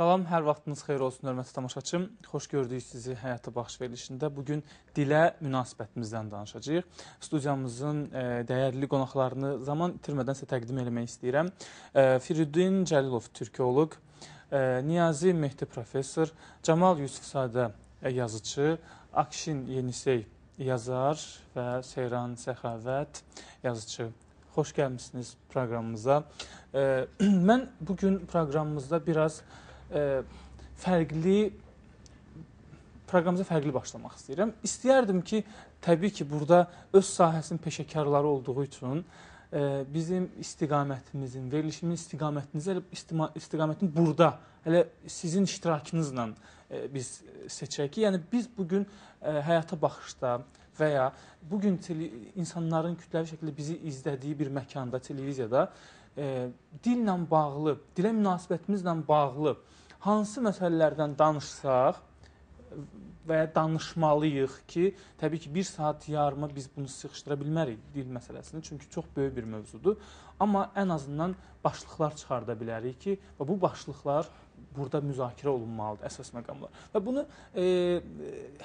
Salam, hər vaxtınız xeyir olsun, hörmətli tamaşaçım. Xoş gördük sizi Həyata Baxış verilişində. Bu gün dilə münasibətimizdən danışacağıq. Studiyamızın e, dəyərli qonaqlarını zaman itirmədən sizə təqdim etmək istəyirəm. E, Firidun Cəlilov, türkoloq, e, Niyazi Mehdi professor, Camal Yusufzadə yazıcı, Akşin Yenisey yazar və Seyran Səxavət yazıcı. Xoş gəlmisiniz proqramımıza. E, mən bu gün proqramımızda biraz fərqli proqramımıza fərqli başlamaq istəyirəm. İstəyərdim ki, təbii ki, burada öz sahəsinin peşəkarları olduğu üçün bizim istiqamətimizin, verilişimin istiqamətinizi elə istiqamətin burada, elə sizin iştirakınızla biz seçək ki, yəni biz bu gün həyata baxışda və ya bu gün insanların kütləvi şəkildə bizi izlədiyi bir məkanda, televiziyada dillə bağlı, dilə münasibətimizlə bağlı hansı məsələlərdən danışsaq və ya danışmalıyıq ki, təbii ki, bir saat yarıma biz bunu sıxışdıra bilmərik dil məsələsini, çünki çox böyük bir mövzudur. Amma ən azından başlıqlar çıxarda bilərik ki, və bu başlıqlar burada müzakirə olunmalıdır əsas məqamlar. Və bunu e,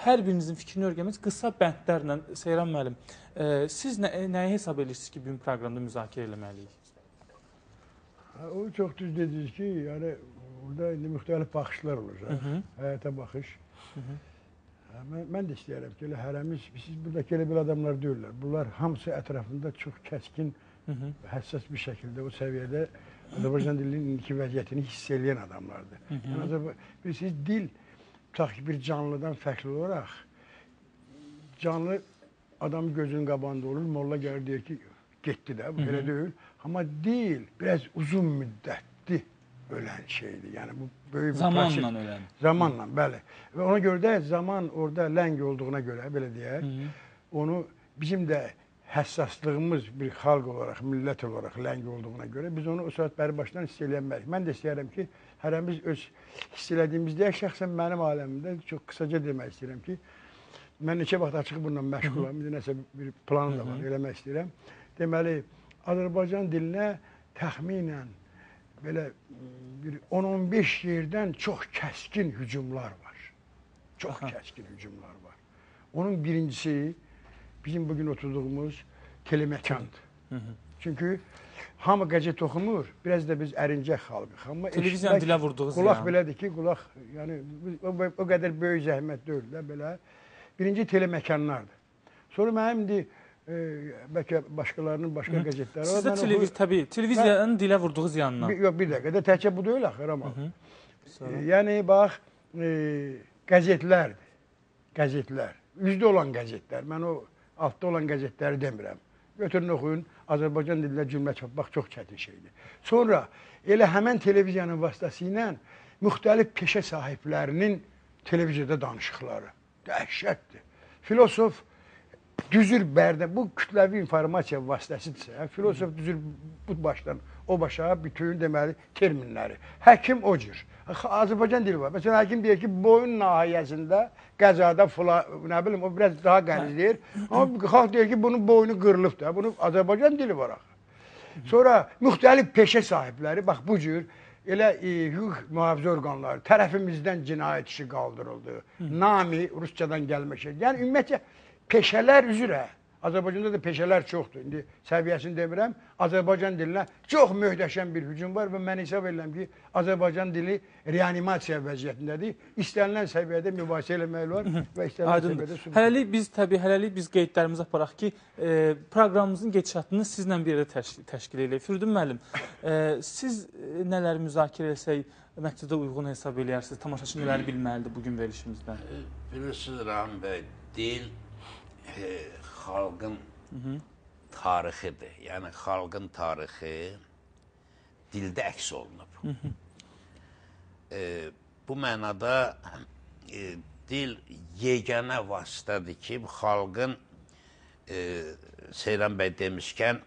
hər birinizin fikrini öyrənmək qısa bəndlərlə Seyran müəllim, e, siz nə, nəyi hesab edirsiniz ki, bu gün proqramda müzakirə etməliyik? O çox düz dediniz ki, yəni Burada indi müxtəlif baxışlar olacaq. Hı -hı. Həyata baxış. Hı -hı. Mən, mən də istəyərəm ki, elə hərəmiz, siz buradakı elə bir adamlar deyirlər. Bunlar hamısı ətrafında çox kəskin, Hı -hı. həssas bir şəkildə o səviyyədə Azərbaycan dilinin indiki vəziyyətini hiss edən adamlardır. Hı -hı. Yəni, bilirsiniz, dil tutaq ki, bir canlıdan fərqli olaraq canlı adam gözünün qabağında olur, molla gəlir deyir ki, getdi də, bu belə deyil. Amma dil biraz uzun müddətli ölən şeydir. Yəni bu böyük bir zamanla proses. ölən. Zamanla, bəli. Və ona görə də zaman orada ləng olduğuna görə belə deyək, Hı -hı. onu bizim də həssaslığımız bir xalq olaraq, millət olaraq ləng olduğuna görə biz onu o saat bəri başdan hiss eləməliyik. Mən də istəyirəm ki, hərəmiz öz hiss elədiyimiz deyək, şəxsən mənim aləmimdə çox qısaca demək istəyirəm ki, mən neçə vaxt açıq bununla məşğulam, bir nəsə bir planım da var, eləmək istəyirəm. Deməli, Azərbaycan dilinə təxminən belə bir 10-15 yerdən çox kəskin hücumlar var. Çox Aha. kəskin hücumlar var. Onun birincisi bizim bugün oturduğumuz telemekandır. Hı -hı. Çünki hamı qəzet oxumur, biraz da biz ərincək xalqıq. Amma televiziyanın dilə vurduğu qulaq ziyan. belədir ki, qulaq yəni o, o qədər böyük zəhmət deyil də belə. Birinci telemekanlardır. Sonra mənim indi e, bəlkə başqalarının başqa qəzetləri var. Sizdə televiz təbii televiziyanın dilə vurduğu ziyanına. Bir, yox, bir dəqiqə də təkcə bu deyil axı amma. E, yəni bax e, qəzetlərdir. Qəzetlər. Üzdə olan qəzetlər. Mən o altda olan qəzetləri demirəm. Götürün oxuyun. Azərbaycan dilində cümlə çapmaq çox çətin şeydir. Sonra elə həmən televiziyanın vasitəsilə müxtəlif peşə sahiblərinin televiziyada danışıqları dəhşətdir. Filosof düzür bərdə, bu kütləvi informasiya vasitəsidirsə, filosof düzür bu başdan o başa bütün deməli terminləri. Həkim o cür. Azərbaycan dili var. Məsələn, həkim deyir ki, boyun nahiyəsində qəzada fula, nə bilim, o biraz daha qəlizləyir. Amma xalq deyir ki, bunun boynu qırılıb da. Bunun Azərbaycan dili var axı. Sonra müxtəlif peşə sahibləri bax bu cür elə e, hüquq mühafizə orqanları tərəfimizdən cinayət işi qaldırıldı. Nami ruscadan gəlmə şey. Yəni ümumiyyətlə peşələr üzrə Azərbaycanda da peşələr çoxdur. İndi səviyyəsini demirəm. Azərbaycan dilinə çox möhtəşəm bir hücum var və mən hesab edirəm ki, Azərbaycan dili reanimasiya vəziyyətindədir. İstənilən səviyyədə mübahisə eləmək olar və istənilən Aydın. səviyyədə sülh. Hələlik biz təbii hələlik biz qeydlərimizi aparaq ki, e, proqramımızın gedişatını sizlə bir yerdə təşkil, təşkil eləyək. Firdun müəllim, e, siz nələr müzakirə etsək məqsədə uyğun hesab eləyərsiniz? Tamaşaçı nələri bilməlidir bu gün verilişimizdən? Bilirsiniz Rahim bəy, dil e, xalqın Hı -hı. tarixidir. Yəni xalqın tarixi dildə əks olunub. Hı -hı. E, bu mənada e, dil yeganə vasitədir ki, xalqın e, Seyran bəy demişkən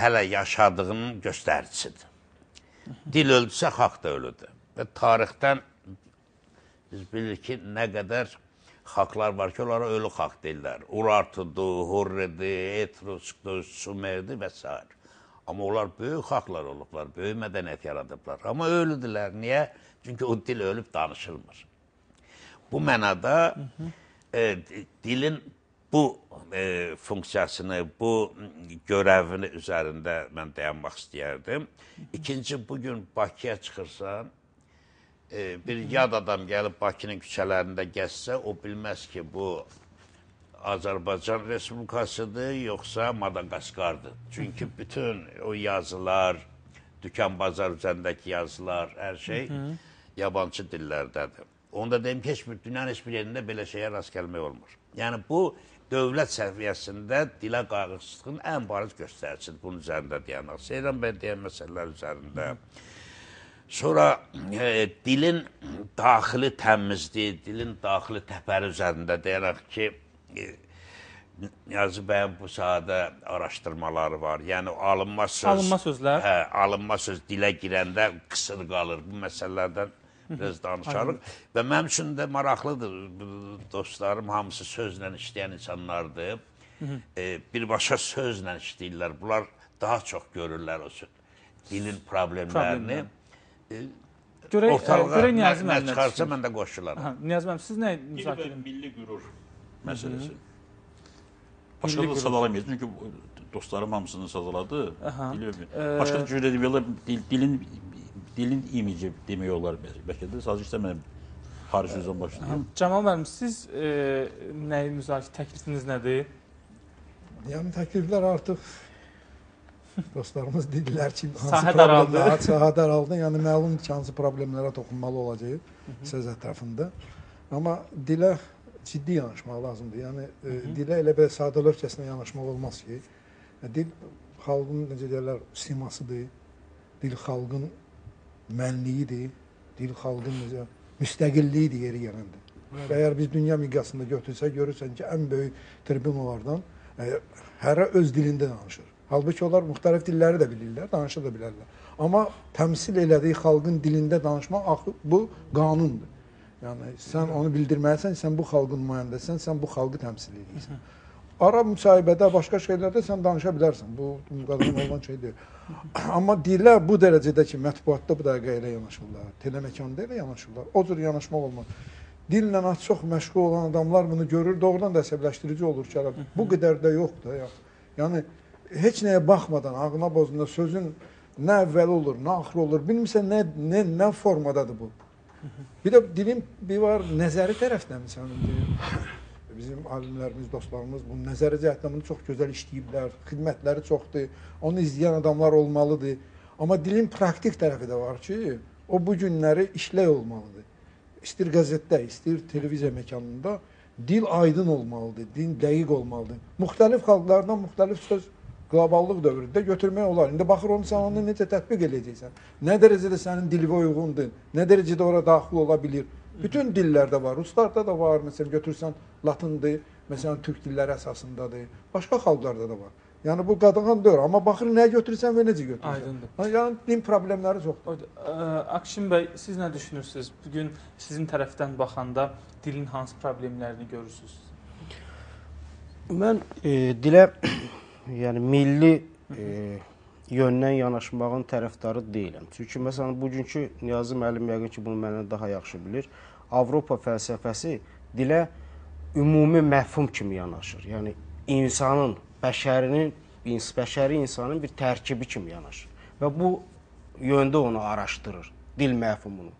hələ yaşadığının göstəricisidir. Dil öldüsə, xalq da ölüdür. Və tarixdən biz bilirik ki, nə qədər xalqlar var ki, onlara ölü xalq deyirlər. Urartudur, Hurridir, Etruskudur, Sumerdir və s. Amma onlar böyük xalqlar olublar, böyük mədəniyyət yaradıblar. Amma ölüdülər. Niyə? Çünki o dil ölüb danışılmır. Bu mənada e, dilin bu e, funksiyasını, bu görəvini üzərində mən dayanmaq istəyərdim. İkinci, bugün Bakıya çıxırsan, e, bir yad adam gəlib Bakının küçələrində gəzsə, o bilməz ki, bu Azərbaycan Respublikasıdır, yoxsa Madaqaskardır. Çünki bütün o yazılar, dükan bazar üzərindəki yazılar, hər şey yabancı dillərdədir. Onu da deyim ki, heç bir dünyanın heç bir yerində belə şeyə rast gəlmək olmur. Yəni bu dövlət səviyyəsində dilə qayğısızlığın ən bariz göstəricisidir. Bunun üzərində dayanaq. Seyran bəy deyən məsələlər üzərində. Sonra e, dilin daxili təmizliyi, dilin daxili təpəri üzərində deyərək ki, e, Niyazi bəyin bu sahədə araşdırmaları var. Yəni alınma söz, Alınma sözlər. Hə, alınma söz dilə girəndə qısır qalır. Bu məsələlərdən biraz danışarıq. Və mənim üçün də maraqlıdır. Dostlarım hamısı sözlə işləyən insanlardır. E, birbaşa sözlə işləyirlər. Bunlar daha çox görürlər o. Dilin problemlərini. Görək, Ortalığa görək nə, Niyazi nə müəllim nə çıxarsa mən də qoşularam. Aha, Niyazi müəllim siz nə müzakirə də milli qürur məsələsi. Başqa da sadalamayız. Çünki dostlarım hamısını sadaladı. Ee, Başqa cür edib yola dil, dilin dilin imici demək olar bəlkə də. Sadəcə istəmirəm xarici sözdən başlayım. Camal müəllim siz e, nəyi müzakirə təklifiniz nədir? Yəni təkliflər artıq dostlarımız dedilər ki, hansı problemlər- Sahə daraldı. Yəni məlumdur ki, hansı problemlərə toxunmalı olacağıq söz ətrafında. Amma dilə ciddi yanaşmaq lazımdır. Yəni e, dilə elə belə sadəlövhcəsinə yanaşmaq olmaz ki, e, dil xalqın necə deyirlər, simasıdır. Dil xalqın mənliyidir. Dil xalqın necə müstəqilliyidir yeri gələndə. Və əgər biz dünya miqyasında götürsək, görürsən ki, ən böyük tribunalardan e, hərə öz dilində danışır. Halbuki onlar müxtəlif dilləri də bilirlər, danışa da bilərlər. Amma təmsil elədiyi xalqın dilində danışmaq axı bu qanundur. Yəni sən onu bildirməlisən, sən bu xalqın nümayəndəsən, sən bu xalqı təmsil edirsən. Ara müsahibədə, başqa şeylərdə sən danışa bilərsən. Bu müqavimədə olan şey deyil. Amma dilə bu dərəcədə ki, mətbuatda bu dəqiqə elə yanaşırlar, teleməkanda elə yanaşırlar. O cür yanaşmaq olmaz. Dillə az çox məşğul olan adamlar bunu görür, doğrudan da əsəbləşdirici olur ki, bu qədər də yoxdur. Yəni heç nəyə baxmadan ağına bozunda sözün nə əvvəli olur, nə axırı olur, bilmirsən nə nə nə formadadır bu. Bir də dilin bir var nəzəri tərəfdən məsələn bizim alimlərimiz, dostlarımız bu nəzəri cəhətdən bunu çox gözəl işləyiblər. Xidmətləri çoxdur. Onu izləyən adamlar olmalıdır. Amma dilin praktik tərəfi də var ki, o bu günləri işlək olmalıdır. İstir qəzetdə, istir televiziya məkanında dil aydın olmalıdır, dil dəqiq olmalıdır. Müxtəlif xalqlardan müxtəlif söz qloballıq dövründə götürmək olar. İndi baxır onu sən onu necə tətbiq edəcəksən. Nə dərəcədə sənin dilinə uyğundur, nə dərəcədə ora daxil ola bilir. Bütün dillərdə var. Ruslarda da var. Məsələn götürsən latındır, məsələn türk dilləri əsasındadır. Başqa xalqlarda da var. Yəni bu qadağan deyil, amma baxır nə götürsən və necə götürsən. Aydındır. Yəni din problemləri çoxdur. Akşin bəy, siz nə düşünürsüz? Bu gün sizin tərəfdən baxanda dilin hansı problemlərini görürsüz? Mən e, dilə yəni milli e, yöndən yanaşmağın tərəfdarı deyiləm. Çünki məsələn bugünkü Niyazi müəllim yəqin ki, bunu məndən daha yaxşı bilir. Avropa fəlsəfəsi dilə ümumi məfhum kimi yanaşır. Yəni insanın, bəşərinin, ins bəşəri insanın bir tərkibi kimi yanaşır. Və bu yöndə onu araşdırır, dil məfhumunu.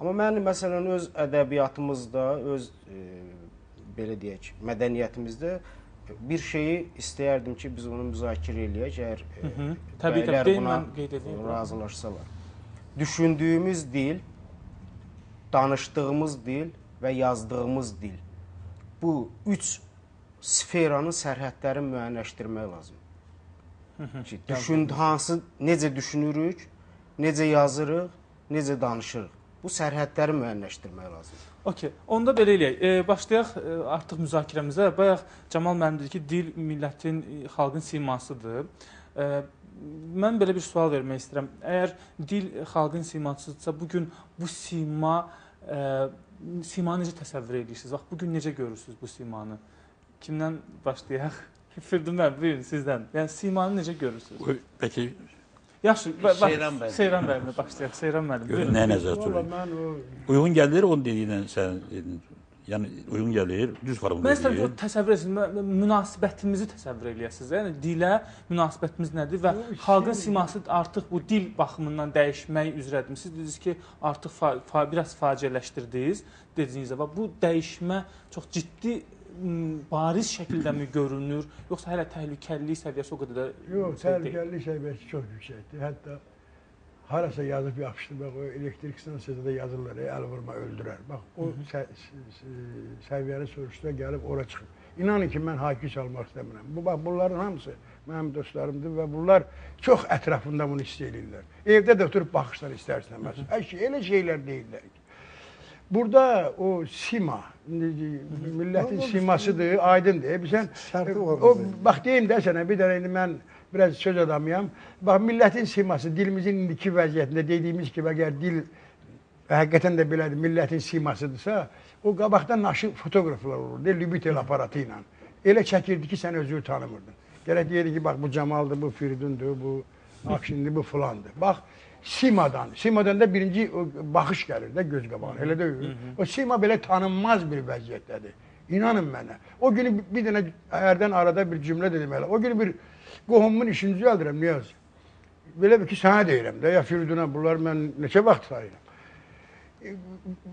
Amma mən məsələn öz ədəbiyyatımızda, öz e, belə deyək, mədəniyyətimizdə bir şeyi istəyərdim ki, biz onu müzakirə eləyək, əgər e, hı. Təbii, bəylər təbii, buna qeyd edeyim. razılaşsalar. Düşündüyümüz dil, danışdığımız dil və yazdığımız dil. Bu üç sferanın sərhədlərini müəyyənləşdirmək lazımdır. Ki, düşün hansı necə düşünürük, necə yazırıq, necə danışırıq. Bu sərhədləri müəyyənləşdirmək lazımdır. Okay, onda belə eləyək. E, başlayaq e, artıq müzakirəmizə. Bayaq Camal müəllim dedi ki, dil millətin, e, xalqın simasıdır. E, mən belə bir sual vermək istəyirəm. Əgər dil xalqın simasıdırsa, bu gün bu sima e, simanı necə təsəvvür edirsiniz? Bax bu gün necə görürsüz bu simanı? Kimdən başlayaq? Firdun bəy, buyurun sizdən. Yəni simanı necə görürsünüz? Bu- Peki Yaxşı, Seyran bəy. Seyran bəyimlə başlayaq. Seyran müəllim. görün nə nəzərdə mən o Uyğun gəlir onun dediyindən sən dedin. Yəni uyğun gəlir, düz Mən formada istəyirəm ki, təsəvvür etsin, mü- mü- münasibətimizi təsəvvür eləyəsiniz. Yəni dilə münasibətimiz nədir və xalqın siması artıq bu dil baxımından dəyişmək üzrədir. Siz dediniz ki, artıq fa, fa, biraz faciələşdirdiniz dediyinizdə və bu dəyişmə çox ciddi bariz şəkildəmi görünür, yoxsa hələ təhlükəlilik səviyyəsi o qədər də Yox, yüksək deyil? təhlükəli səviyyəsi çox yüksəkdir. Hətta harasa yazıb yapışdırmaq, o elektrik stansiyada da yazırlar, "Ey, əl vurma öldürər. Bax, o sə sə- səviyyəni soruşsa gəlib ora çıxıb. İnanın ki, mən hakik çalmaq istəmirəm. Bu bax bunların hamısı mənim dostlarımdır və bunlar çox ətrafında bunu hiss edirlər. Evdə də oturub baxışlar istərsənməz. Hər şey elə şeylər deyirlər ki. Burada o sima, millətin simasıdır, aydındır. E, Sən var o bax deyim də sənə bir dənə indi mən biraz söz adamıyam. Bax millətin siması dilimizin indiki vəziyyətində dediyimiz kimi əgər dil həqiqətən də belədir, millətin simasıdırsa, o qabaqdan naşı fotoqraflar olur, de Lübitel aparatı ilə. Elə çəkirdi ki, sən özünü tanımırdın. Gərək deyirdi ki, bax bu Camaldır, bu Firidundur, bu Akşindir, bu filandır. Bax Simadan, Simadan da birinci baxış gəlir də göz qabağına. Elə deyil. O Sima belə tanınmaz bir vəziyyətdədir. İnanın mənə. O günü bir dənə hərdən arada bir cümlə dedim elə. O günü bir qohumumun işini düzəldirəm Niyaz. Belə bir ki, sənə deyirəm də, ya Firiduna bunlar mən neçə vaxt sayıram.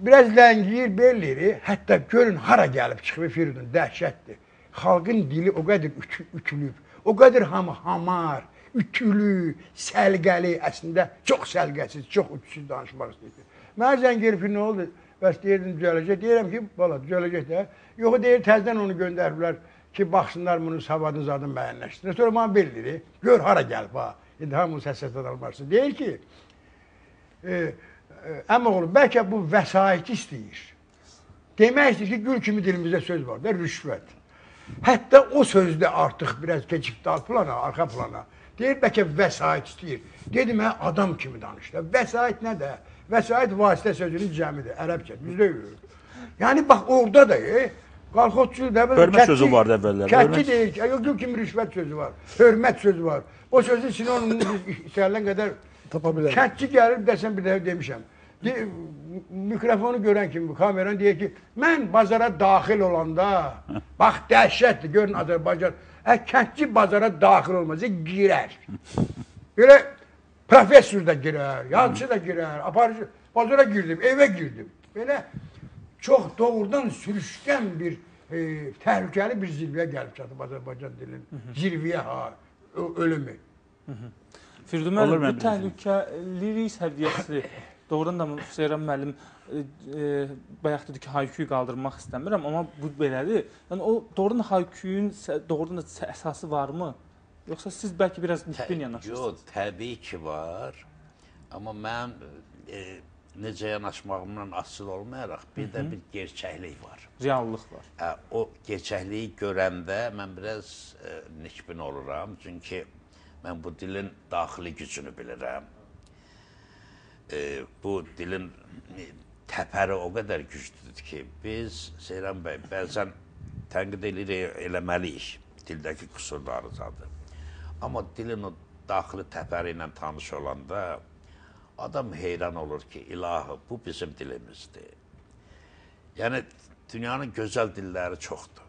Biraz ləngiyir, bellir. Hətta görün hara gəlib çıxıb Firidun, dəhşətdir. Xalqın dili o qədər ütü, ütülüb, o qədər hamı hamar, ütülü, səlqəli, əslində çox səlqəsiz, çox ütsüz danışmaq istəyir. Mənə zəng gelib ki, nə oldu? Bəs deyirdim düzələcək. Deyirəm ki, bala düzələcək də. Yox deyir təzədən onu göndəriblər ki, baxsınlar bunun savadını zadını müəyyənləşdirin. Sonra mənə bildir. Gör hara gəlib ha. İndi hamı səs səsdən almarsın. Deyir ki, e, e, əmoğlu bəlkə bu vəsaiti istəyir. Demək istəyir ki, gül kimi dilimizdə söz var da, rüşvət. Hətta o sözdə artıq biraz keçib dal plana, arxa plana. Deyir bəlkə vəsait istəyir. Dedim hə adam kimi danış da. Vəsait nədir? Vəsait vasitə sözünün cəmidir, ərəbcə. Bizdə yox. Yəni bax orada da e, qalxotçu da Hörmət sözü vardı əvvəllər. Kətçi Hörmət- deyir ki, yox gül kimi rüşvət sözü var. Hörmət sözü var. O sözün sinonim səhərdən qədər Tapa bilərik. Kəndçi gəlib desən bir dəfə demişəm. De, mikrofonu görən kimi kameranı deyir ki, mən bazara daxil olanda bax dəhşətdir. Görün Azərbaycan. Ə kəndçi bazara daxil olmasa girər. Belə professor da girər, yazıcı da girər, aparıcı bazara girdim, evə girdim. Belə çox doğrudan sürüşkən bir e, təhlükəli bir zirvəyə gəlib çatıb Azərbaycan dilinin. Zirvəyə ha, ölümü. Firdun müəllim, bu təhlükəlilik səviyyəsi doğrudan da Seyran müəllim e, e, bayaq dedi ki, hayküyü qaldırmaq istəmirəm, amma bu belədir. Yəni o doğrudan da hayküyün doğrudan da əsası varmı? Yoxsa siz bəlkə biraz nisbin yanaşırsınız? Yox, təbii ki var. Amma mən e, necə yanaşmağımdan asılı olmayaraq bir də bir gerçəklik var. Reallıq var. Hə, o gerçəkliyi görəndə mən biraz e, nikbin oluram. Çünki mən bu dilin daxili gücünü bilirəm. E, bu dilin e, təpəri o qədər güclüdür ki, biz Seyran bəy bəzən tənqid edirik, eləməliyik dildəki qüsurları zadı. Amma dilin o daxili təpəri ilə tanış olanda adam heyran olur ki, ilahı bu bizim dilimizdir. Yəni dünyanın gözəl dilləri çoxdur.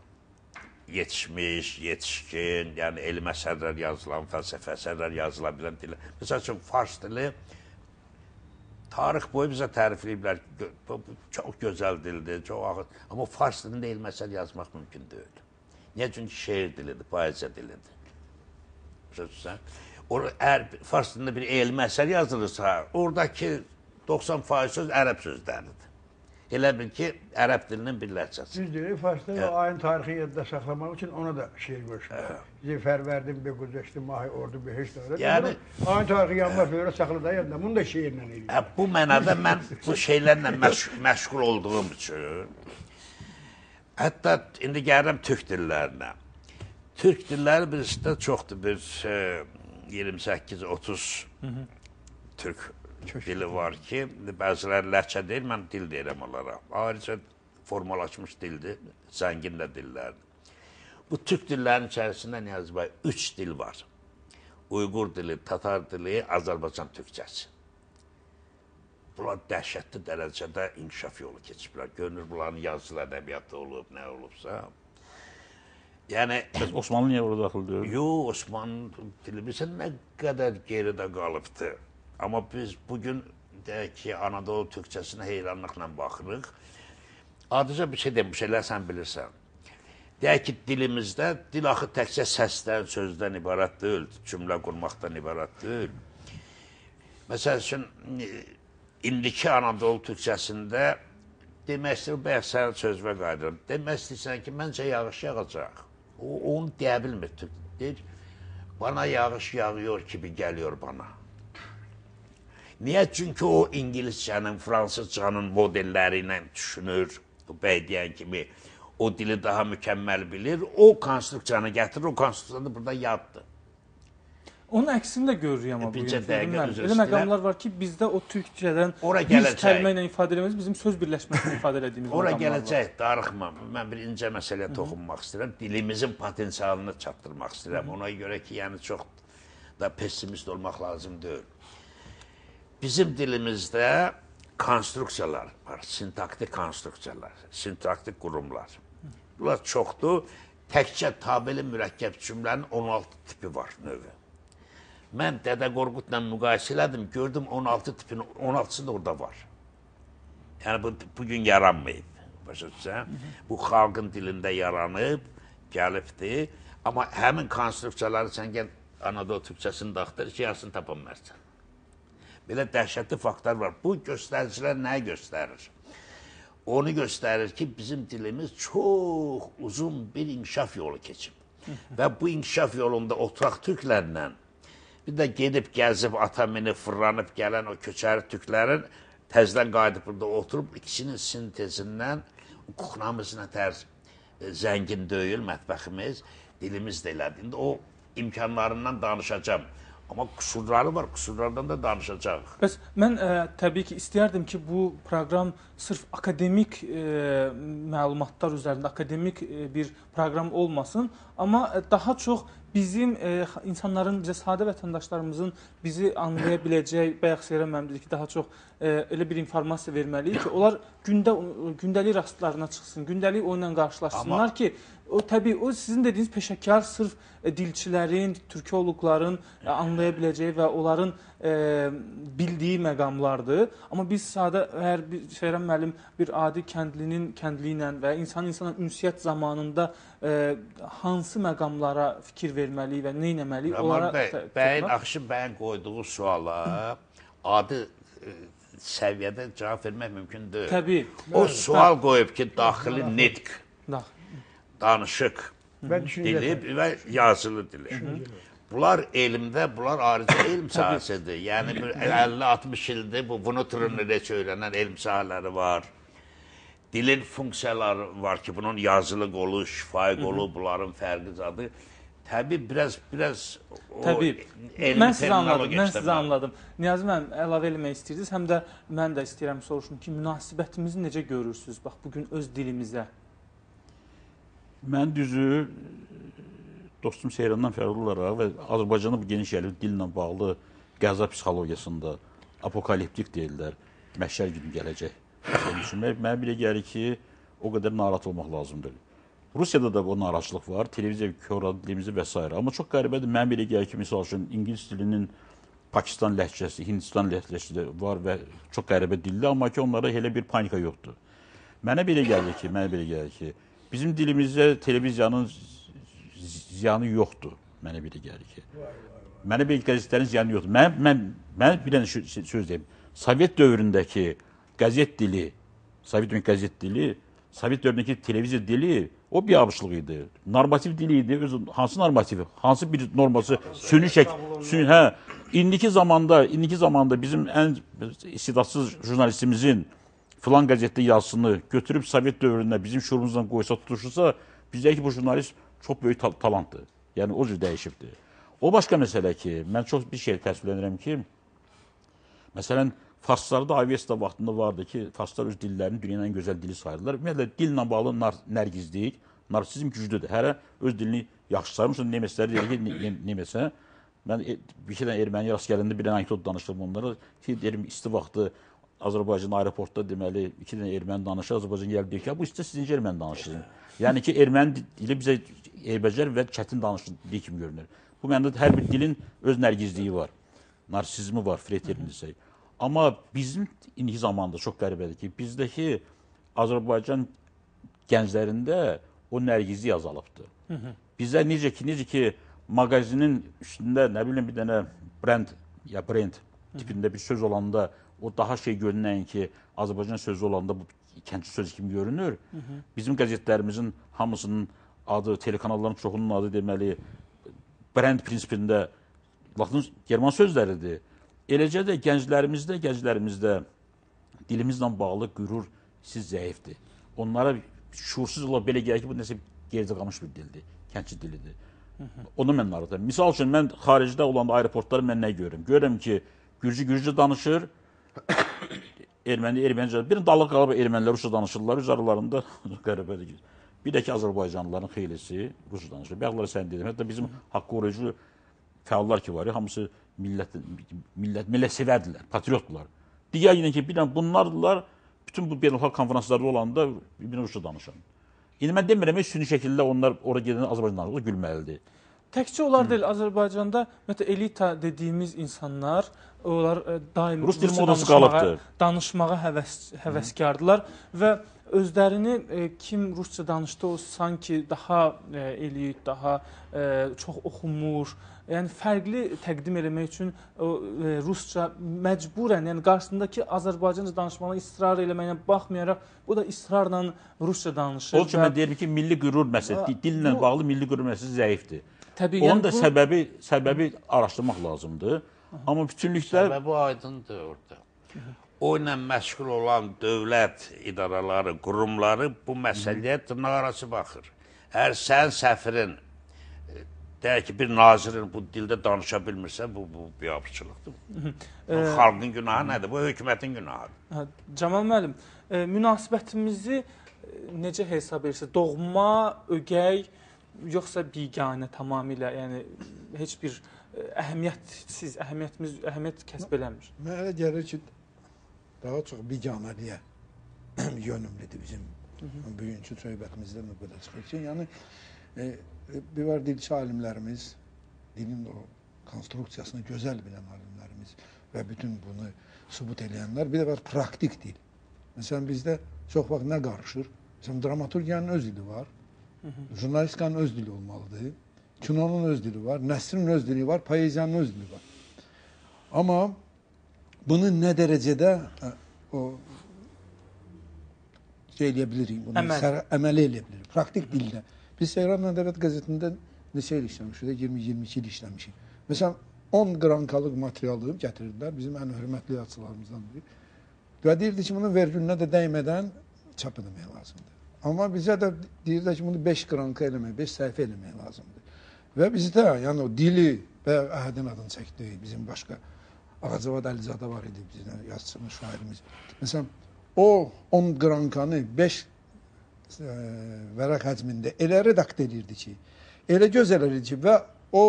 Yetişmiş, yetişkin, yəni elm əsərlər yazılan, fəlsəfə əsərlər yazıla bilən dillər. Məsəl üçün fars dili tarix boyu bizə tərifləyiblər. ki, çox gözəl dildir, çox ağır. Amma fars dilində elm əsər yazmaq mümkün deyil. Niyə? Çünki şeir dilidir, poeziya dilidir. Başa düşürsən? Or əgər fars dilində bir elmi əsər yazılırsa, oradakı 90% söz ərəb sözləridir. Elə bil ki, ərəb dilinin bir ləhcəsi. Düz deyir, Farsda o ayın tarixini yadda saxlamaq üçün ona da şeir qoşulur. Bizi fərvərdim, be güzəşti, mahi ordu, behişt öyle. Yəni- ayın tarixi yanına böyle saxladı yadda. Bunu da şeirlə eləyir. Hə, bu mənada mən bu şeylərlə məş məşğul olduğum üçün hətta indi gəlirəm türk dillərinə. Türk dilləri bizdə çoxdur. Bir e, 28-30 türk dili var ki, bəziləri ləhcə deyil, mən dil deyirəm onlara. Ayrıca formalaşmış dildir, zəngin də dillərdir. Bu türk dillərinin içərisində Niyazi bəy 3 dil var. Uyğur dili, Tatar dili, Azərbaycan türkçəsi. Bunlar dəhşətli dərəcədə inkişaf yolu keçiblər. Görünür bunların yazılı ədəbiyyatı olub, nə olubsa. Yəni Bəs Osmanlı niyə orada daxil deyil? Yox, Osmanlı dilimizə nə qədər geridə qalıbdı. Amma biz bu gün deyək ki, Anadolu türkçəsinə heyranlıqla baxırıq. Adicə bir şey demiş, elə sən bilirsən. Deyək ki, dilimizdə dil axı təkcə səsdən, sözdən ibarət deyil, cümlə qurmaqdan ibarət deyil. Məsəl üçün e, indiki Anadolu türkçəsində demək istəyir, bayaq sən sözvə qayıdır. Demək istəyirsən ki, məncə yağış yağacaq. O onu deyə bilmir. Deyir, bana yağış yağıyor kimi gəliyor bana. Niyə? Çünki o İngiliscənin, Fransızcanın modelləri ilə düşünür. Bəy deyən kimi o dili daha mükəmməl bilir. O konstruksiyanı gətirir, o konstruksiya da burada yaddır. Onun əksini də görürük amma E, bu gün. Elə istəyirəm. məqamlar var ki, bizdə o türkçədən Ora gələcək. kəlmə ilə ifadə eləməz, bizim söz birləşməsini ifadə etdiyimiz Ora gələcək, darıxma. Mən bir incə məsələyə toxunmaq istəyirəm. Dilimizin potensialını çatdırmaq istəyirəm. Ona görə ki, yəni çox da pessimist olmaq lazım deyil. Bizim dilimizdə konstruksiyalar var, sintaktik konstruksiyalar, sintaktik qurumlar. Bunlar çoxdur. Təkcə tabeli mürəkkəb cümlənin 16 tipi var növü. Mən Dədə Qorqudla müqayisə elədim, gördüm 16 tipin 16-sı da orada var. Yəni bu bu gün yaranmayıb. Başa düşürsən? Bu xalqın dilində yaranıb, gəlibdi. Amma həmin konstruksiyaları sən gəl Anadolu türkçəsində axtar ki, yarısını tapa bilmərsən. Belə dəhşətli faktlar var. Bu göstəricilər nəyi göstərir? Onu göstərir ki, bizim dilimiz çox uzun bir inkişaf yolu keçib. Və bu inkişaf yolunda oturaq türklərlə bir də gedib gəzib ata minib fırlanıb gələn o köçəri türklərin təzədən qayıdıb burada oturub ikisinin sintezindən kuxnamız nə tərz e, zəngin deyil mətbəximiz, dilimiz də elədi. İndi o imkanlarından danışacağam. Amma qüsurları var, qüsurlardan da danışacağıq. Bəs mən ə, təbii ki, istəyərdim ki, bu proqram sırf akademik ə, məlumatlar üzərində akademik ə, bir proqram olmasın, amma ə, daha çox bizim ə, insanların, bizə sadə vətəndaşlarımızın bizi anlaya biləcək, bayaq Seyran müəllim dedi ki, daha çox ə, elə bir informasiya verməliyik ki, onlar gündə gündəlik rastlarına çıxsın, gündəlik onunla qarşılaşsınlar Amma- ki, o təbii o sizin dediyiniz peşəkar sırf e, dilçilərin, türkoloqların e, anlaya biləcəyi və onların e, bildiyi məqamlardır. Amma biz sadə əgər bir Seyran müəllim bir adi kəndlinin kəndli ilə və insan insana ünsiyyət zamanında e, hansı məqamlara fikir verməliyik və nə etməliyik Ramar bəy, bəyin toxunaq. Axşı bəyin qoyduğu suala adi e, səviyyədə cavab vermək mümkün deyil. Təbii. O sual qoyub ki, daxili nitq, danışıq, Və düşüncə dili və yazılı dili. Bunlar elmdə, bunlar ayrıca elm sahəsidir. Yəni bir 50-60 ildir bu bunu tırnırec öyrənən elm sahələri var. Dilin funksiyaları var ki, bunun yazılı qolu, şifahi qolu, bunların fərqi zadı. Təbii biraz biraz o Təbii. Mən sizi anladım. Mən sizi anladım. Niyazi müəllim əlavə eləmək istəyirsiniz. Həm də mən də istəyirəm soruşum ki, münasibətimizi necə görürsüz bax bu gün öz dilimizə? Mən düzü dostum Seyrandan fərqli olaraq və Azərbaycanın bu geniş yayılmış dillə bağlı qəza psixologiyasında apokaliptik deyirlər. Məhşər günü gələcək. Mənə belə gəlir ki, o qədər narahat olmaq lazımdır. Rusiyada da bu narahatçılıq var, televiziya kör dilimizi və s. Amma çox qəribədir. Mənə belə gəlir ki, məsəl üçün ingilis dilinin Pakistan ləhcəsi, Hindistan ləhcəsi də var və çox qəribə dillər, amma ki, onlara elə bir panika yoxdur. Mənə belə gəlir ki, mənə belə gəlir ki, bizim dilimizdə televiziyanın ziyanı yoxdur. Mənə belə gəlir ki. Mənə belə qəzetlərin ziyanı yoxdur. Mən mən mən bir dənə söz deyim. Sovet dövründəki qəzet dili, Sovet dövründəki qəzet dili, Sovet dövründəki televiziya dili o biabırçılıq idi. Normativ dili idi. Öz hansı normativi, hansı bir norması süni şək, süni hə. İndiki zamanda, indiki zamanda bizim ən istidadsız jurnalistimizin filan qəzetdə yazısını götürüb Sovet dövründə bizim şuurumuzdan qoysa, tutuşursa, bizdəki bu jurnalist çox böyük ta talantdır. Yəni o cür dəyişibdir. O başqa məsələ ki, mən çox bir şey təəssüflənirəm ki, məsələn, farslarda Avesta vaxtında vardı ki, farslar öz dillərini dünyanın ən gözəl dili sayırdılar. Ümumiyyətlə dillə bağlı nar nərgizlik, Narsizm güclüdür. Hərə öz dilini yaxşı sayır. Məsələn, nemeslər deyir ki, ne- ne- nemesə mən e, bir dənə erməni rast gələndə bir anekdot danışdım onlara. Ki, deyirəm isti vaxtı Azərbaycan aeroportda deməli iki dənə erməni danışır. Azərbaycan gəlib deyir ki, "Ya bu istə sizin erməni danışırsınız." Yəni ki, erməni dili bizə eybəcər və çətin danışıldığı kimi görünür. Bu məndə hər bir dilin öz nərgizliyi var. Narsizmi var, Freiterin desək. Amma bizim indiki zamanda çox qəribədir ki, bizdəki Azərbaycan gənclərində o nərgizlik azalıbdır. Bizdə necə ki, necə ki mağazinin üstündə nə bilim bir dənə brend ya brend tipində bir söz olanda o daha şey görünən ki, Azərbaycan sözü olanda bu kəndli söz kimi görünür. Bizim qəzetlərimizin hamısının adı, telekanalların çoxunun adı deməli brend prinsipində latın german sözləridir. Eləcə də gənclərimizdə, gənclərimizdə dilimizlə bağlı qürur siz zəifdir. Onlara şuursuz olaraq belə gəlir ki, bu nəsə geridə qalmış bir dildir, kəndçi dilidir. Onu mən narahatam. Misal üçün mən xaricdə olanda aeroportlarda mən nə görürəm? Görürəm ki, gürcü gürcü danışır, erməni ermənicə. Bir dalıq qalıb ermənilər rusca danışırlar, öz aralarında qəribədir. Bir də ki Azərbaycanlıların xeylisi rusca danışır. Bəziləri sən dedim. Hətta bizim haqq qoruyucu fəallar ki var ya, hamısı millət millət millət sevərdirlər, patriotdular. Digər yenə ki, bir dənə bunlardılar bütün bu beynəlxalq konfranslarda olanda bir rusca danışan. İndi mən demirəm ki, süni şəkildə onlar ora gedən Azərbaycanlılar gülməlidir. Təkcə onlar deyil, Azərbaycanda ümumiyyətlə elita dediyimiz insanlar, onlar e, daim Rus dili rusca modası danışmağa-. Danışmağa həvəs həvəskardılar və özlərini e, kim rusca danışdı o sanki daha e, elit, daha e, çox oxumur, yəni fərqli təqdim etmək üçün o e, rusca məcburən, yəni qarşısındakı Azərbaycanca danışmağına israr eləməyinə baxmayaraq bu da israrla rusca danışır. O üçün mən deyirəm ki, milli qürur məsələsi, dillə bu- bağlı milli qürur məsələsi zəifdir. Təbii, Onun da bu- səbəbi səbəbi araşdırmaq lazımdır. Amma bütünlükdə Səbəbi aydındır orada. O ilə məşğul olan dövlət idarələri, qurumları bu məsələyə dırnaqarası baxır. Əgər sən səfirin e, deyək ki, bir nazirin bu dildə danışa bilmirsə, bu bu biabırçılıqdır. Bu xalqın günahı nədir? Bu hökumətin günahıdır. Camal müəllim, e, münasibətimizi e, necə hesab edirsiniz? Doğma, ögey, yoxsa biganə tamamilə, yəni heç bir e, əhəmiyyətsiz, əhəmiyyətimiz əhəmiyyət kəsb eləmir. Mənə elə gəlir ki, daha çox biganəliyə yönümlüdür bizim bugünkü söhbətimizdən o qədər çıxır ki, yəni e, e, bir var dilçi alimlərimiz, dilin o konstruksiyasını gözəl bilən alimlərimiz və bütün bunu sübut edənlər, bir də var praktik dil. Məsələn bizdə çox vaxt nə qarışır? Məsələn dramaturgiyanın öz dili var. Jurnalistikanın öz dili olmalıdır. Kinonun öz dili var, nəsrin öz dili var, poeziyanın öz dili var. Amma bunu nə dərəcədə ə, o şey eləyə bilirik, bunu əməl, əməli eləyə bilirik. Praktik dildə. Biz Seyran Mədəniyyət qəzetində neçə il işləmişik, 20-22 il işləmişik. Məsələn 10 qrankalıq materialı gətirdilər bizim ən hörmətli yazıçılarımızdan biri. Və deyirdi ki, bunu vergülünə də dəymədən çap etmək lazımdır. Amma bizə də deyirlər ki, bunu 5 qranka eləmək, 5 səhifə eləmək lazımdır. Və bizdə yəni o dili və Əhədin adını çəkdi, bizim başqa Ağacavad Əlizadə var idi bizdə yazıçımız, şairimiz. Məsələn, o 10 qrankanı 5 e, vərəq həcmində elə redakt edirdi ki, elə gözəl edirdi ki və o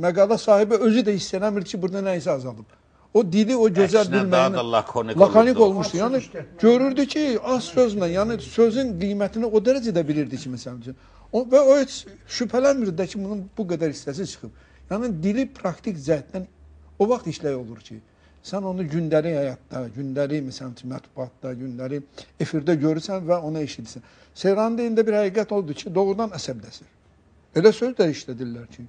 məqala sahibi özü də hiss eləmir ki, burada nə isə azalıb. O dili o gözəl bilməyinə lakonik, olurdu. olmuşdu. Yəni görürdü ki, az sözlə, yəni sözün qiymətini o dərəcədə bilirdi ki, məsələn üçün. O və o heç şübhələnmirdi də ki, bunun bu qədər hissəsi çıxıb. Yəni dili praktik cəhətdən o vaxt işləy olur ki, sən onu gündəlik həyatda, gündəlik məsələn üçün mətbuatda, gündəlik efirdə görürsən və onu eşidirsən. Seyran dilində bir həqiqət oldu ki, doğrudan əsəbdəsir. Elə sözlər işlədirlər ki,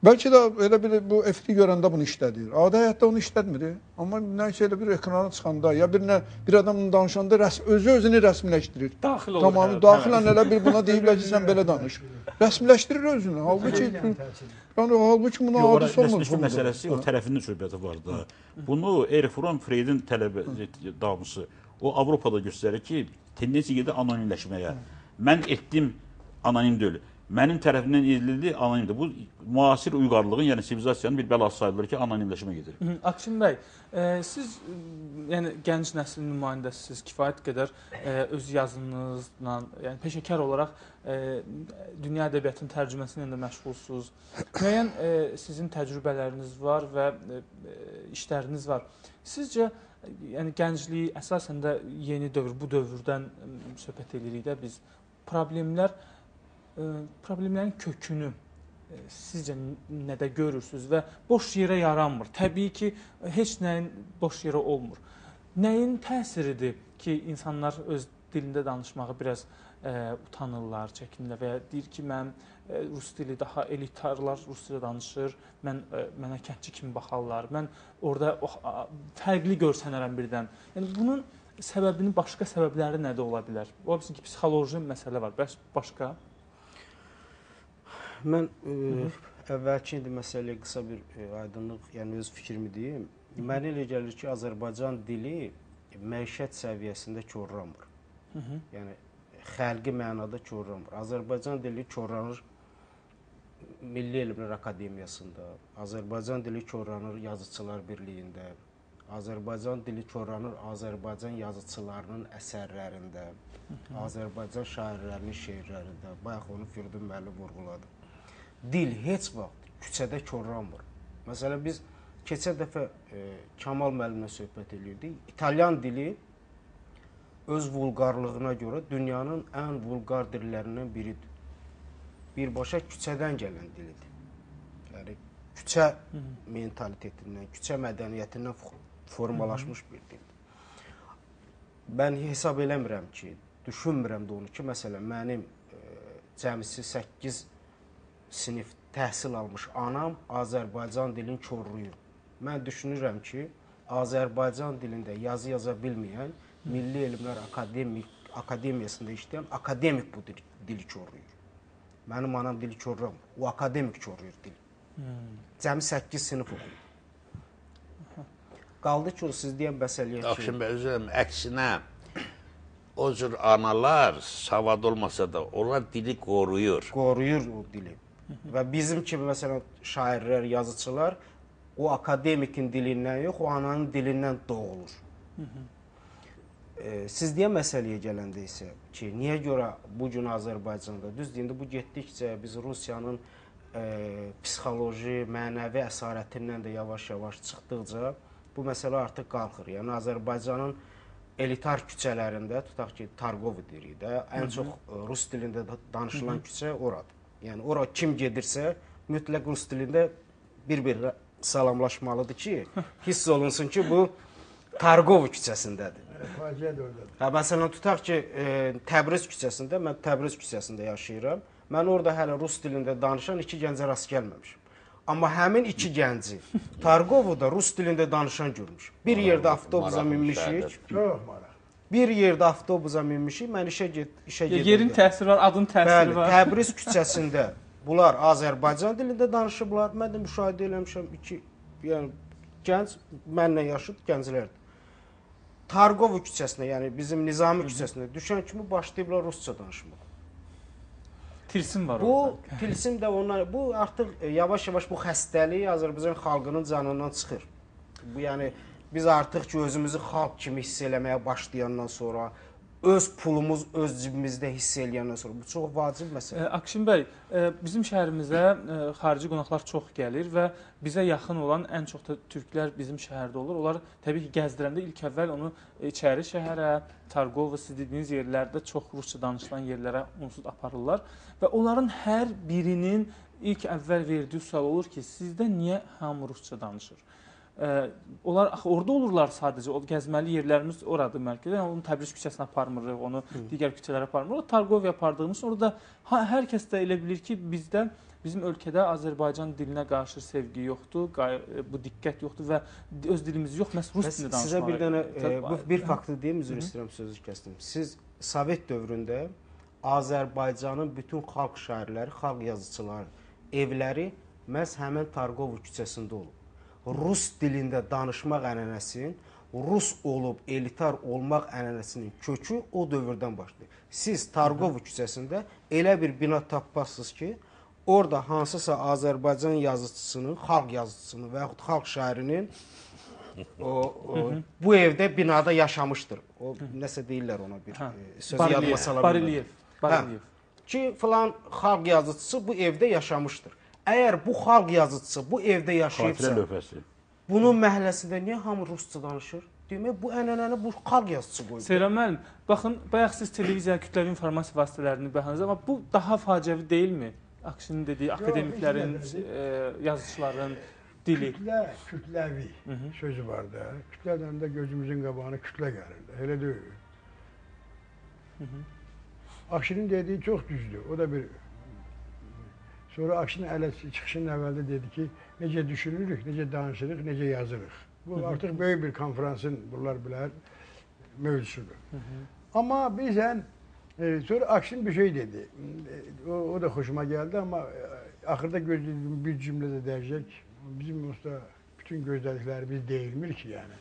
Bəlkə də elə bir bu efiri görəndə bunu işlədir. Adi həyatda onu işlətmir. Amma nəsə elə bir ekrana çıxanda ya bir nə bir adamla danışanda rəs özü özünü rəsmiləşdirir. Daxil olur. Tamam, hə, daxilən elə bir buna deyiblər ki, sən belə danış. Rəsmiləşdirir özünü. Halbuki yəni halbuki buna adi olmur. rəsmiləşmə məsələsi o tərəfinin söhbəti var da. Bunu Erich Fromm Freydin tələbə davamısı o Avropada göstərir ki, tendensiya gedir anonimləşməyə. Mən etdim anonim deyil. Mənim tərəfimdən edildi anonimdir. Bu müasir uyğarlığın, yəni sivilizasiyanın bir bəlası sayılır ki, anonimləşmə gedir. Hı, Akşin bəy, e, siz e, yəni gənc nəslin nümayəndəsiniz, kifayət qədər e, öz yazınızla, yəni peşəkar olaraq e, dünya ədəbiyyatının tərcüməsi ilə də məşğulsunuz. Müəyyən e, sizin təcrübələriniz var və e, işləriniz var. Sizcə yəni gənclik əsasən də yeni dövr, bu dövrdən söhbət edirik də biz problemlər ə, problemlərin kökünü ə, sizcə nədə görürsüz və boş yerə yaranmır. Təbii ki, heç nəyin boş yerə olmur. Nəyin təsiridir ki, insanlar öz dilində danışmağı biraz ə, utanırlar, çəkinirlər və ya deyir ki, mən ə, rus dili daha elitarlar rus dili danışır. Mən ə, mənə kəndçi kimi baxarlar. Mən orada oh, a, fərqli görsənərəm birdən. Yəni bunun səbəbinin başqa səbəbləri nədə ola bilər? Ola bilsin ki, psixoloji məsələ var. Bəs başqa? Mən ə, əvvəlki indi məsələyə qısa bir ə, aydınlıq, yəni öz fikrimi deyim. Mənə elə gəlir ki, Azərbaycan dili məişət səviyyəsində korlanmır. Hı -hı. Yəni xərqi mənada korlanmır. Azərbaycan dili korlanır Milli Elmlər Akademiyasında, Azərbaycan dili korlanır Yazıçılar Birliyində, Azərbaycan dili korlanır Azərbaycan yazıçılarının əsərlərində, Azərbaycan şairlərinin şeirlərində. Bayaq onu Firdun müəllim vurğuladı. Dil heç vaxt küçədə korlanmır. Məsələn biz keçən dəfə e, Kamal müəllimlə söhbət eləyirdik. İtalyan dili öz vulqarlığına görə dünyanın ən vulqar dillərindən biridir. Birbaşa küçədən gələn dilidir. Yəni küçə mentalitetindən, küçə mədəniyyətindən formalaşmış bir dildir. Mən hesab eləmirəm ki, düşünmürəm də onu ki, məsələn, mənim e, cəmisi 8 sinif təhsil almış anam Azərbaycan dilini korlayır. Mən düşünürəm ki, Azərbaycan dilində yazı yaza bilməyən Milli Elmlər Akademik Akademiyasında işləyən akademik bu dili, dili korlayır. Mənim anam dili korlamır. O akademik korlayır dili. Cəmi 8 sinif oxuyur. Qaldı ki, o siz deyən məsələyə ki, Yaxşı, özüm əksinə o cür analar savad olmasa da onlar dili qoruyur. qoruyur o dili. Və bizim kimi məsələn şairlər, yazıçılar o akademikin dilindən yox, o ananın dilindən doğulur. E, siz deyən məsələyə gələndə isə ki, niyə görə bu gün Azərbaycanda düzdür, indi bu getdikcə biz Rusiyanın e, psixoloji, mənəvi əsarətindən də yavaş-yavaş çıxdıqca bu məsələ artıq qalxır. Yəni Azərbaycanın elitar küçələrində tutaq ki, Targovu deyirik də, ən çox e, rus dilində da- danışılan küçə oradır. Yəni ora kim gedirsə, mütləq rus dilində bir-birinə salamlaşmalıdır ki, hiss olunsun ki, bu Targov küçəsindədir. Faciə də oradadır. Hə, məsələn tutaq ki, e, Təbriz küçəsində, mən Təbriz küçəsində yaşayıram. Mən orada hələ rus dilində danışan iki gəncə rast gəlməmişəm. Amma həmin iki gənci Targovoda rus dilində danışan görmüşəm. Bir yerdə avtobusa maraqlı minmişik. Çox maraq. Bir yerdə avtobusa minmişik. Mən işə get işə gedirdim. yerin təsiri var, adın təsiri Bəli, var. Təbriz küçəsində bunlar Azərbaycan dilində danışıblar. Mən də müşahidə eləmişəm iki, yəni gənc mənlə yaşıd gənclərdir. Targov küçəsinə, yəni bizim Nizami küçəsinə düşən kimi başlayıblar rusca danışmağa. Tilsim var Bu orada. tilsim də onlar bu artıq e, yavaş-yavaş bu xəstəlik Azərbaycan xalqının canından çıxır. Bu yəni biz artıq ki özümüzü xalq kimi hiss eləməyə başlayandan sonra öz pulumuz öz cibimizdə hiss eləyəndən sonra bu çox vacib E, məsələdir. Akşin bəy, e, bizim şəhərimizə e, xarici qonaqlar çox gəlir və bizə yaxın olan ən çox da türklər bizim şəhərdə olur. Onlar təbii ki, gəzdirəndə ilk əvvəl onu içəri şəhərə, Targova, siz dediyiniz yerlərdə çox rusca danışılan yerlərə onsuz aparırlar və onların hər birinin ilk əvvəl verdiyi sual olur ki, sizdə niyə hamı rusca danışır? Ə, onlar axı orada olurlar sadəcə. O gəzməli yerlərimiz oradır mərkəzdə. Yəni onu Təbriz küçəsinə aparmırıq, onu digər küçələrə aparmırıq. Targoviya apardığımız orada ha, hər kəs də elə bilir ki, bizdə bizim ölkədə Azərbaycan dilinə qarşı sevgi yoxdur, e, bu diqqət yoxdur və öz dilimiz yox, məhz rus dilində danışmağa. Sizə bir dənə e, bu bir faktı deyim, üzr istəyirəm sözü kəsdim. Siz Sovet dövründə Azərbaycanın bütün xalq şairləri, xalq yazıçıları evləri məhz həmin Targov küçəsində olub. Rus dilində danışmaq ənənəsi rus olub elitar olmaq ənənəsinin kökü o dövrdən başlayır. Siz Targov küçəsində elə bir bina tapmazsınız ki, orada hansısa Azərbaycan yazıçısının, xalq yazıçısının və yaxud xalq şairinin o, o bu evdə binada yaşamışdır. O nəsə deyirlər ona bir Hə. e, söz yadıma sala bilmirəm. Barilyev, Barilyev. Ki filan xalq yazıçısı bu evdə yaşamışdır. Əgər bu xalq yazıçısı bu evdə yaşayıbsa, bunun məhləsində niyə hamı rusca danışır? Demək bu ənənəni bu xalq yazıçısı qoyub. Seyran müəllim, baxın, bayaq siz televiziya, kütləvi informasiya vasitələrini bəhanəniz, amma bu daha faciəvi deyilmi? Akşinin dediyi akademiklərin, e, yazıçıların dili. Kütlə, kütləvi sözü var da. Kütlədən də gözümüzün qabağına kütlə gəlir. Elə deyil. Akşinin dediyi çox düzdür. O da bir Sonra Akşin ələ çıxışının əvvəldə dedi ki, necə düşünürük, necə danışırıq, necə yazırıq. Bu artıq böyük bir konfransın bunlar bilər mövzusudur. Amma bizən e, sonra Akşin bir şey dedi. E, o, o da xoşuma gəldi amma e, axırda gözlədiyim bir cümlədə deyəcək. Bizim usta bütün gözlədiklərimiz deyilmir ki, yəni.